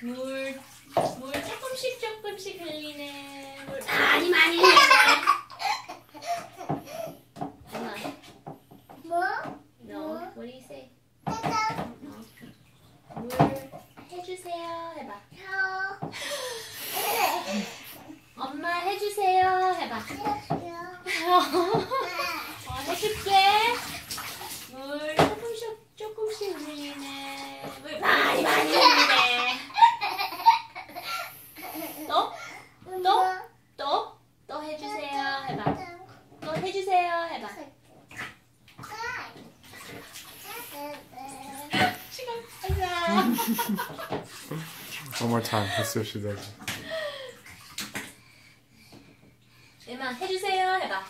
물, 물 조금씩 조금씩 흘리네. 물 많이 많이 흘리네. 엄마, 뭐? no, what do you say? 따뜻. 물 해주세요. 해봐. 혀. 엄마 해주세요. 해봐. 어, 해줄게. 물 조금씩 조금씩 흘리네. 물 많이 많이 해봐. 또 해주세요 해봐. One more time. Let's see what she does. 음악 해주세요 해봐.